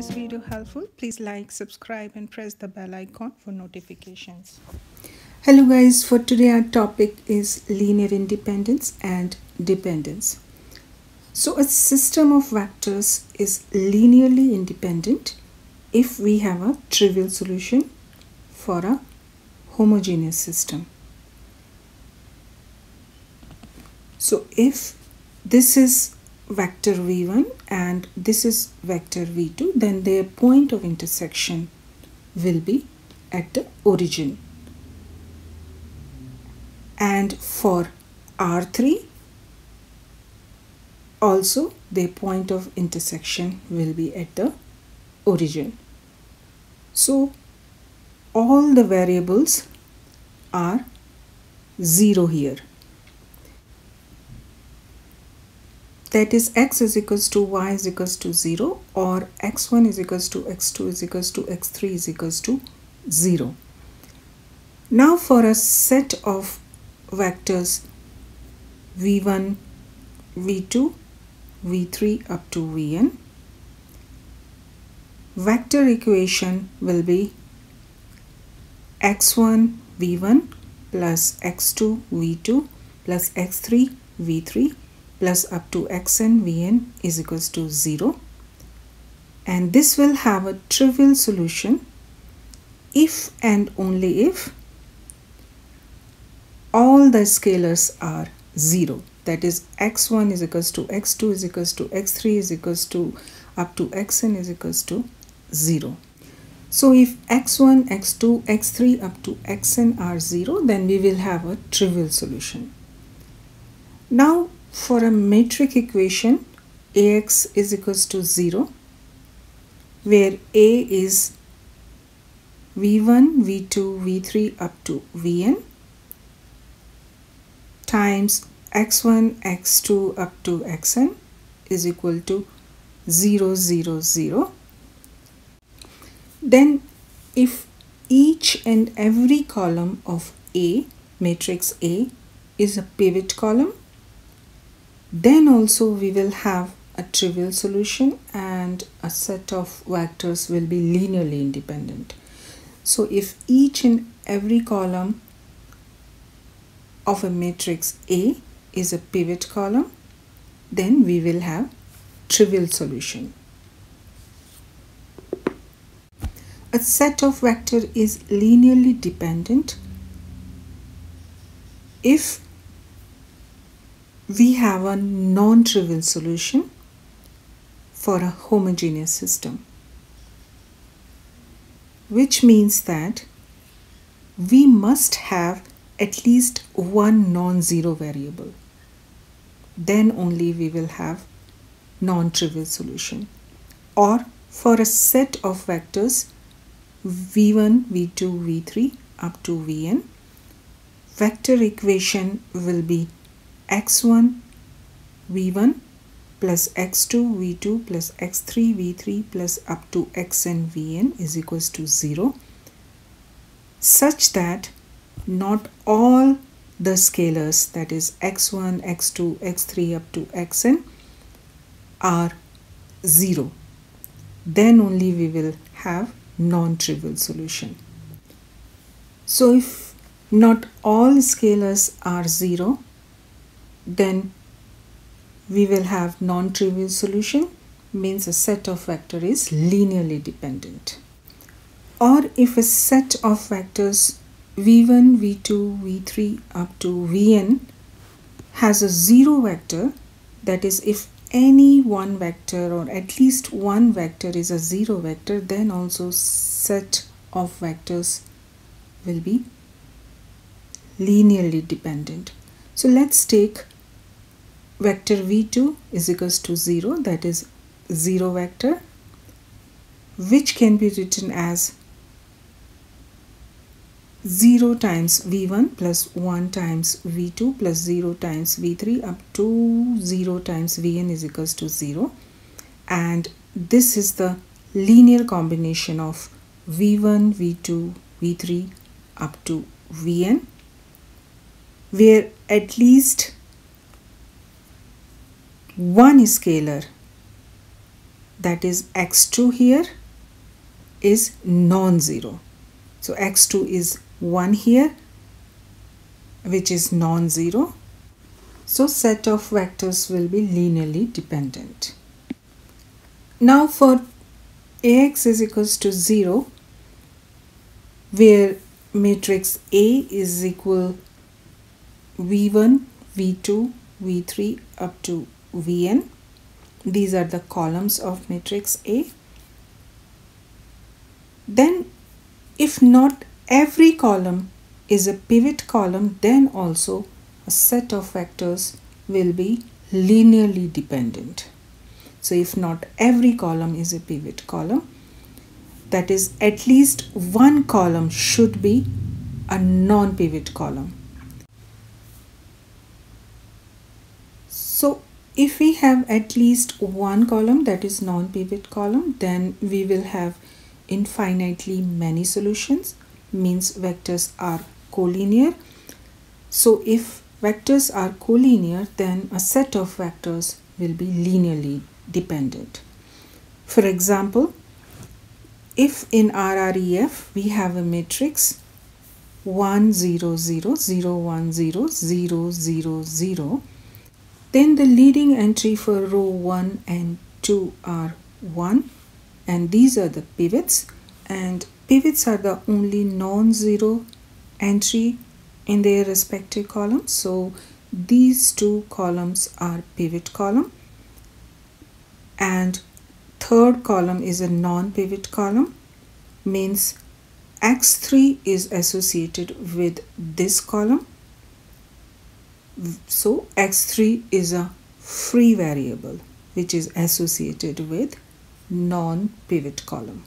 this video helpful, please like, subscribe and press the bell icon for notifications. Hello guys, for today our topic is linear independence and dependence. So a system of vectors is linearly independent if we have a trivial solution for a homogeneous system. So if this is vector v1 and this is vector v2 then their point of intersection will be at the origin. And for r3 also their point of intersection will be at the origin. So all the variables are 0 here that is x is equals to y is equals to 0 or x1 is equals to x2 is equals to x3 is equals to 0. Now for a set of vectors v1, v2, v3 up to vn, vector equation will be x1 v1 plus x2 v2 plus x3 v3 plus up to xn vn is equals to 0 and this will have a trivial solution. If and only if all the scalars are 0 that is x1 is equals to x2 is equals to x3 is equals to up to xn is equals to 0 so if x1 x2 x3 up to xn are 0 then we will have a trivial solution. Now for a matrix equation, Ax is equals to 0, where A is V1, V2, V3 up to Vn times x1, x2 up to xn is equal to 0, 0, 0. Then if each and every column of A, matrix A, is a pivot column, then also we will have a trivial solution and a set of vectors will be linearly independent. So if each and every column of a matrix A is a pivot column, then we will have trivial solution. A set of vector is linearly dependent if we have a non-trivial solution for a homogeneous system which means that we must have at least one non-zero variable. Then only we will have non-trivial solution. Or for a set of vectors v1 v2 v3 up to vn vector equation will be x1 v1 plus x2 v2 plus x3 v3 plus up to xn vn is equals to 0 such that not all the scalars that is x1 x2 x3 up to xn are 0 then only we will have non-trivial solution. So if not all scalars are 0 then we will have non-trivial solution means a set of vector is linearly dependent. Or if a set of vectors v1 v2 v3 up to vn has a zero vector that is if any one vector or at least one vector is a zero vector then also set of vectors will be linearly dependent. So let's take vector v2 is equals to 0 that is 0 vector which can be written as 0 times v1 plus 1 times v2 plus 0 times v3 up to 0 times vn is equals to 0 and this is the linear combination of v1 v2 v3 up to vn where at least one scalar that is x2 here is non-zero. So x2 is 1 here which is non-zero. So set of vectors will be linearly dependent. Now for Ax is equals to 0 where matrix A is equal V1, V2, V3 up to Vn. These are the columns of matrix A. Then if not every column is a pivot column, then also a set of vectors will be linearly dependent. So if not every column is a pivot column, that is at least one column should be a non-pivot column. So if we have at least one column that is non-pivot column, then we will have infinitely many solutions, means vectors are collinear. So if vectors are collinear, then a set of vectors will be linearly dependent. For example, if in RREF we have a matrix 1 0 0 0 1 0 0 0 0 then the leading entry for row 1 and 2 are 1 and these are the pivots. And pivots are the only non-zero entry in their respective columns. So these two columns are pivot column. And third column is a non-pivot column. Means x3 is associated with this column so x3 is a free variable which is associated with non-pivot column.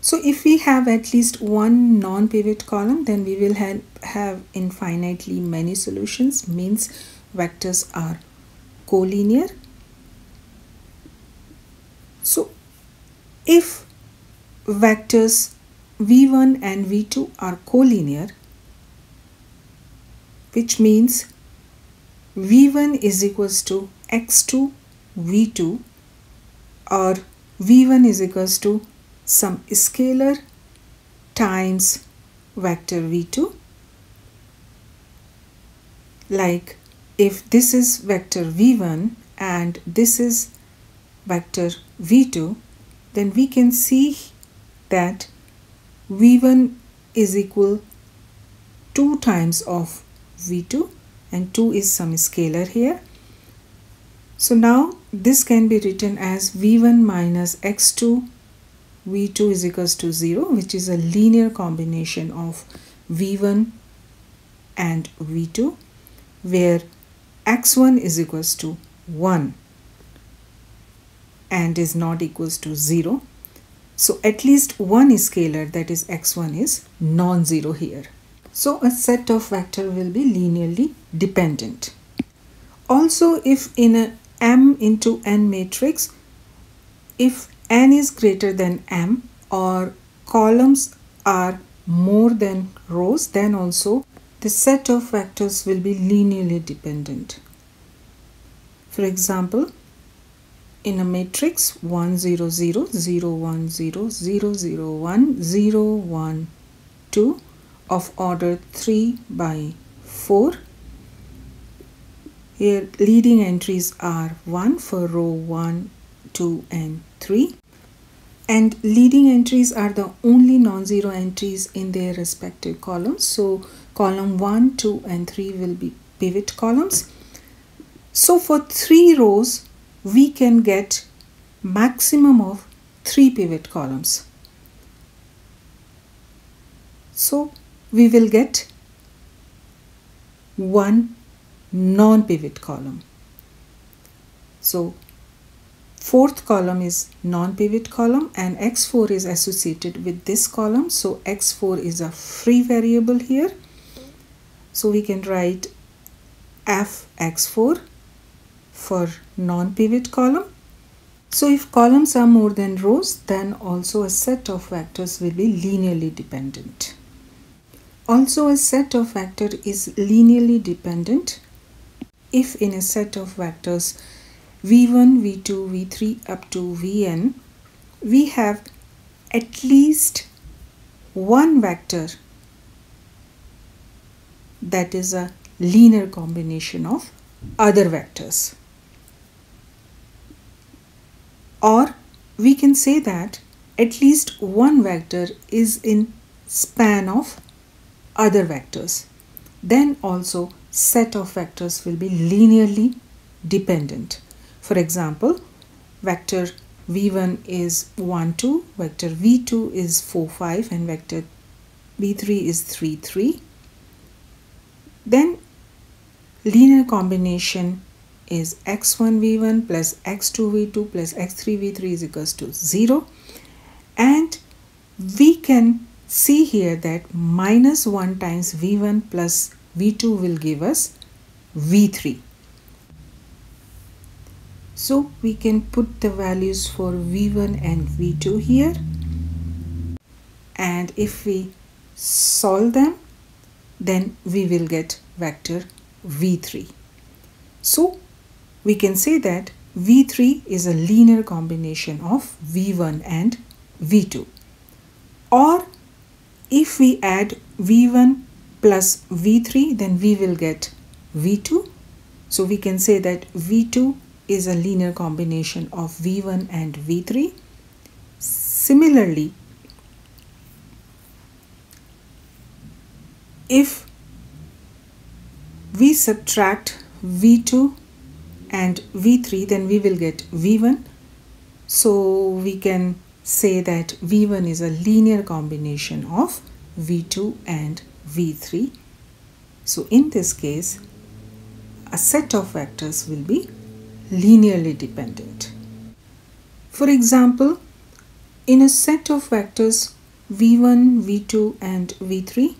So if we have at least one non-pivot column then we will have, have infinitely many solutions means vectors are collinear. So if vectors v1 and v2 are collinear which means v1 is equals to x2 v2 or v1 is equals to some scalar times vector v2 like if this is vector v1 and this is vector v2 then we can see that v1 is equal 2 times of v2 and 2 is some scalar here. So now this can be written as v1 minus x2 v2 is equals to 0 which is a linear combination of v1 and v2 where x1 is equals to 1 and is not equals to 0. So at least one scalar that is x1 is non-zero here. So a set of vector will be linearly dependent. Also if in a m into n matrix, if n is greater than m or columns are more than rows, then also the set of vectors will be linearly dependent. For example, in a matrix 1 0 0 0 1 0 0 0 1 0 1 2 of order 3 by 4 here leading entries are 1 for row 1 2 and 3 and leading entries are the only non-zero entries in their respective columns. So column 1 2 and 3 will be pivot columns. So for three rows we can get maximum of three pivot columns. So we will get one non-pivot column. So fourth column is non-pivot column and x4 is associated with this column. So x4 is a free variable here. So we can write f x4 for non-pivot column. So if columns are more than rows, then also a set of vectors will be linearly dependent. Also a set of vector is linearly dependent if in a set of vectors v1, v2, v3 up to vn, we have at least one vector that is a linear combination of other vectors. Or we can say that at least one vector is in span of other vectors. Then also set of vectors will be linearly dependent. For example, vector v1 is 1 2, vector v2 is 4 5 and vector v3 is 3 3. Then linear combination is x1 v1 plus x2 v2 plus x3 v3 is equals to 0 and we can see here that minus 1 times v1 plus v2 will give us v3 so we can put the values for v1 and v2 here. And if we solve them then we will get vector v3 so we can say that V3 is a linear combination of V1 and V2. Or if we add V1 plus V3 then we will get V2. So we can say that V2 is a linear combination of V1 and V3. Similarly, if we subtract V2 and V3 then we will get V1 so we can say that V1 is a linear combination of V2 and V3 so in this case a set of vectors will be linearly dependent. For example in a set of vectors v1 v2 and v3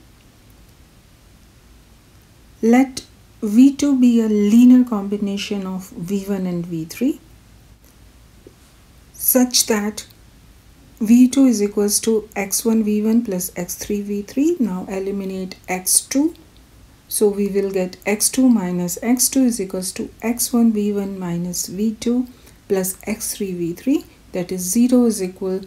let V2 be a linear combination of V1 and V3 such that V2 is equals to x1 V1 plus x3 V3. Now eliminate x2. So we will get x2 minus x2 is equals to x1 V1 minus V2 plus x3 V3 that is 0 is equal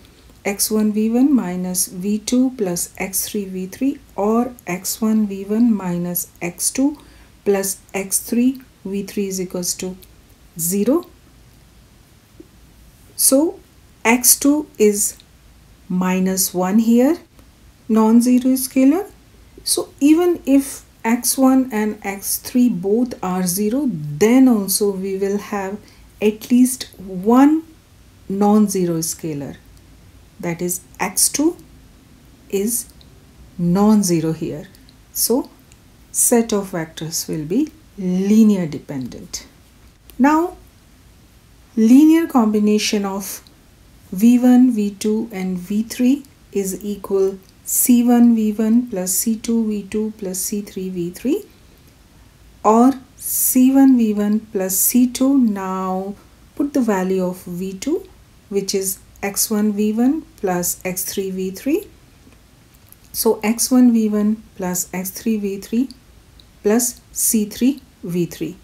x1 V1 minus V2 plus x3 V3 or x1 V1 minus x2 plus x3 v3 is equals to 0 so x2 is minus 1 here non-zero scalar. So even if x1 and x3 both are 0 then also we will have at least one non-zero scalar. That is x2 is non-zero here. So set of vectors will be linear dependent. Now linear combination of v1, v2 and v3 is equal c1 v1 plus c2 v2 plus c3 v3 or c1 v1 plus c2 now put the value of v2 which is x1 v1 plus x3 v3 so x1 v1 plus x3 v3 plus C3 V3.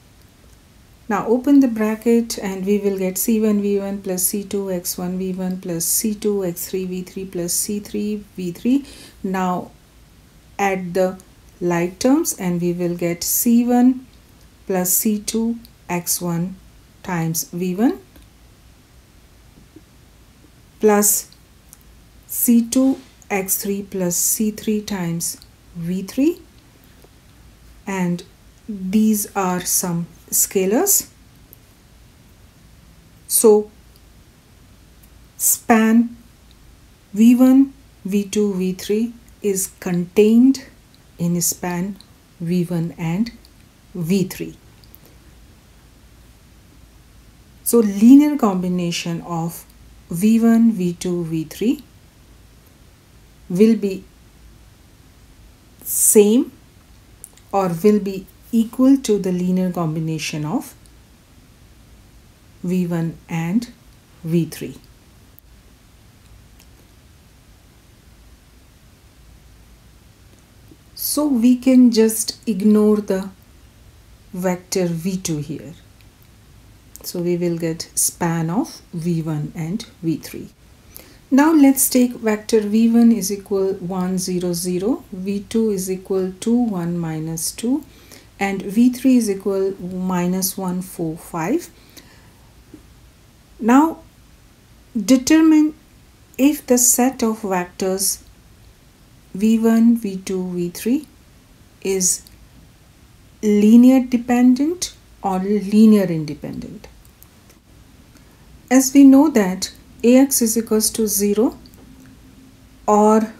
Now open the bracket and we will get C1 V1 plus C2 X1 V1 plus C2 X3 V3 plus C3 V3. Now add the like terms and we will get C1 plus C2 X1 times V1 plus C2 X3 plus C3 times V3 and these are some scalars. So span v1 v2 v3 is contained in span v1 and v3 so linear combination of v1 v2 v3 will be same or will be equal to the linear combination of V1 and V3. So we can just ignore the vector V2 here. So we will get span of v1 and v3. Now let's take vector v1 is equal 1 0 0, v2 is equal to 1 minus 2 and v3 is equal minus 1 4 5. Now determine if the set of vectors v1, v2, v3 is linear dependent or linear independent. As we know that ax is equals to 0 or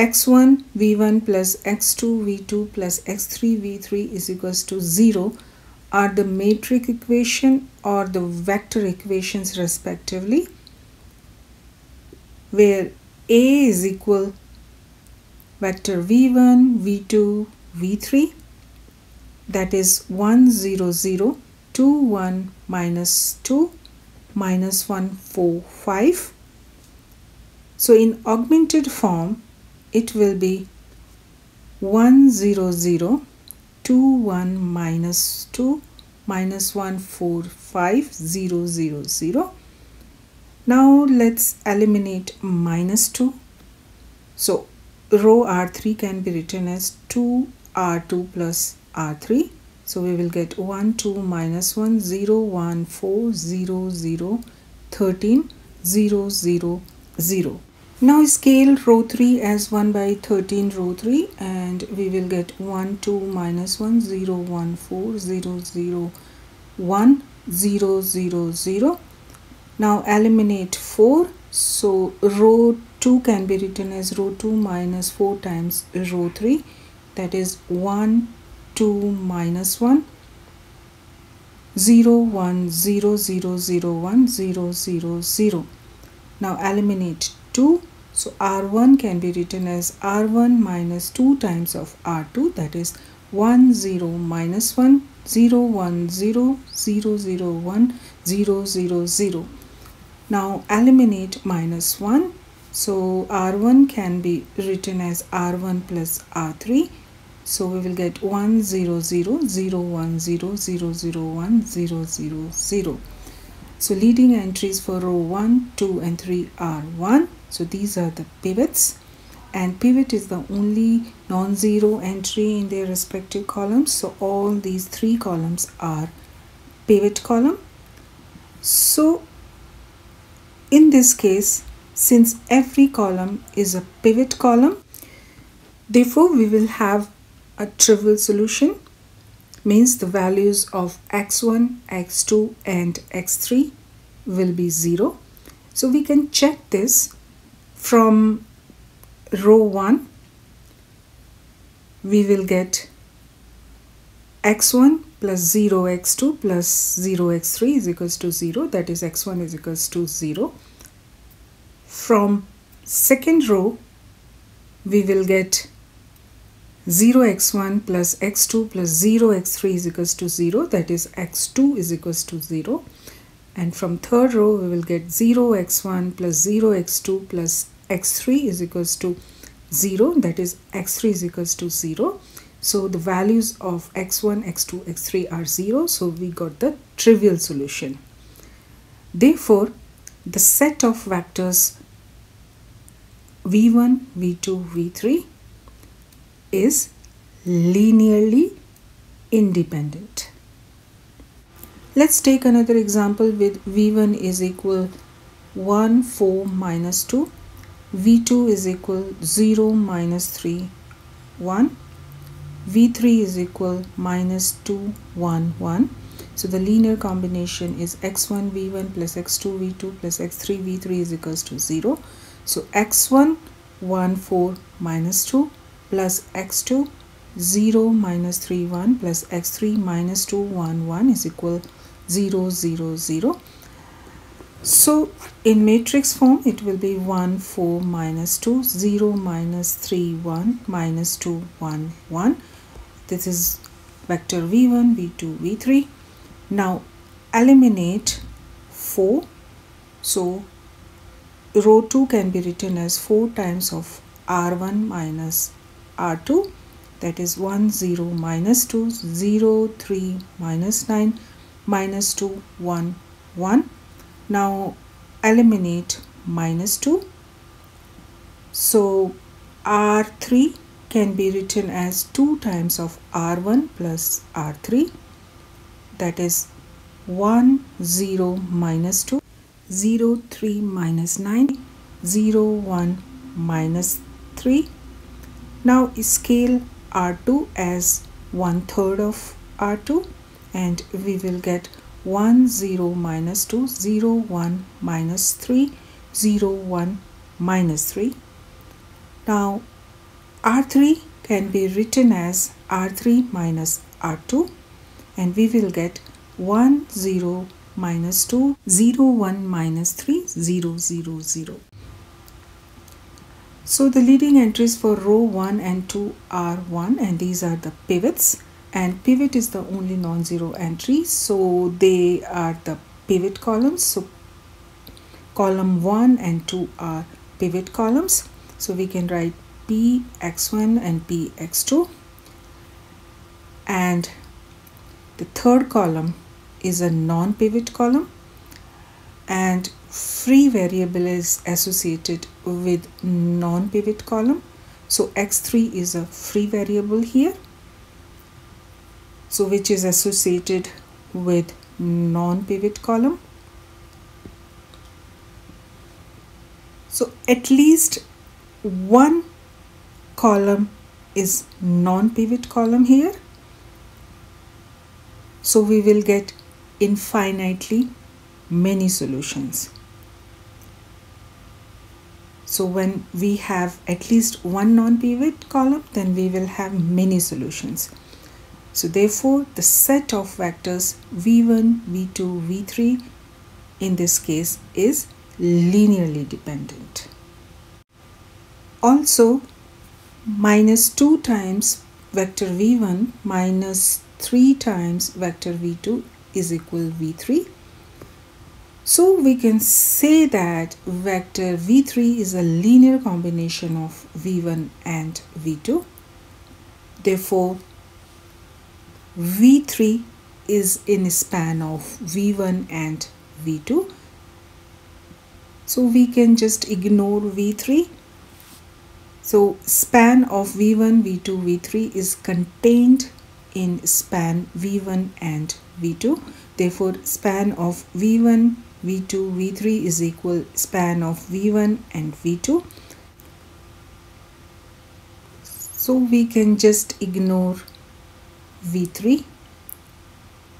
x1 v1 plus x2 v2 plus x3 v3 is equals to 0 are the matrix equation or the vector equations respectively where a is equal vector v1 v2 v3 that is 1 0 0 2 1 minus 2 minus 1 4 5 so in augmented form it will be 1 0 0 2 1 minus 2 minus 1 4 5 0 0 0 now let's eliminate minus 2 so row r3 can be written as 2 r2 plus r3 so we will get 1 2 minus 1 0 1 4 0 0 13 0 0 0 now scale row 3 as 1 by 13 row 3 and we will get 1 2 minus 1 0 1 4 0 0 1 0 0 0 now eliminate 4 so row 2 can be written as row 2 minus 4 times row 3 that is 1 2 minus 1 0 1 0 0 0 1 0 0 0 now eliminate 2 so r1 can be written as r1 minus 2 times of r2 that is 1 0 minus 1 0 1 0 0 0 1 0 0 0 now eliminate minus 1 so r1 can be written as r1 plus r3 so we will get 1 0 0 0 1 0 0 0 1 0 0 0 so leading entries for row 1 2 and 3 are 1 so these are the pivots. And pivot is the only non-zero entry in their respective columns. So all these three columns are pivot column. So in this case since every column is a pivot column therefore we will have a trivial solution means the values of x1 x2 and x3 will be 0 so we can check this from row 1 we will get x1 plus 0 x2 plus 0 x3 is equals to 0 that is x1 is equals to 0 from second row we will get 0 x1 plus x2 plus 0 x3 is equals to 0 that is x2 is equals to 0 and from third row we will get 0 x1 plus 0 x2 plus x3 is equals to 0 that is x3 is equals to 0 so the values of x1 x2 x3 are 0 so we got the trivial solution. Therefore the set of vectors v1 v2 v3 is linearly independent. Let's take another example with v1 is equal 1 4 minus 2 v2 is equal 0 minus 3 1 v3 is equal minus 2 1 1 so the linear combination is x1 v1 plus x2 v2 plus x3 v3 is equals to 0 so x1 1 4 minus 2 plus x2 0 minus 3 1 plus x3 minus 2 1 1 is equal 0 0 0 so in matrix form it will be 1 4 minus 2 0 minus 3 1 minus 2 1 1 this is vector v1 v2 v3 now eliminate 4 so row 2 can be written as 4 times of r1 minus r2 that is 1 0 minus 2 0 3 minus 9 minus 2 1 1 now eliminate minus 2 so r3 can be written as 2 times of r1 plus r3 that is 1 0 minus 2 0 3 minus 9 0 1 minus 3 now scale r2 as one third of r2 and we will get 1 0 minus 2 0 1 minus 3 0 1 minus 3 now r3 can be written as r3 minus r2 and we will get 1 0 minus 2 0 1 minus 3 0 0 0 so the leading entries for row 1 and 2 are 1 and these are the pivots and pivot is the only non-zero entry. So they are the pivot columns. So column 1 and 2 are pivot columns. So we can write px1 and px2 and the third column is a non-pivot column. And free variable is associated with non-pivot column. So x3 is a free variable here so which is associated with non-pivot column. So at least one column is non-pivot column here. So we will get infinitely many solutions. So when we have at least one non-pivot column then we will have many solutions so therefore the set of vectors v1, v2, v3 in this case is linearly dependent. Also minus 2 times vector v1 minus 3 times vector v2 is equal v3. So we can say that vector v3 is a linear combination of v1 and v2. Therefore V3 is in a span of V1 and V2. So we can just ignore V3. So span of V1, V2, V3 is contained in span V1 and V2. Therefore span of V1, V2, V3 is equal span of V1 and V2. So we can just ignore v3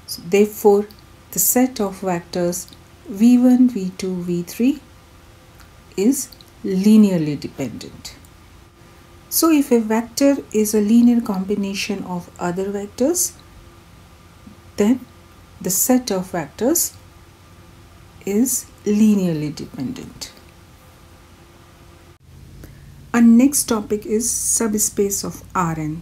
so therefore the set of vectors v1 v2 v3 is linearly dependent. So if a vector is a linear combination of other vectors then the set of vectors is linearly dependent. Our next topic is subspace of Rn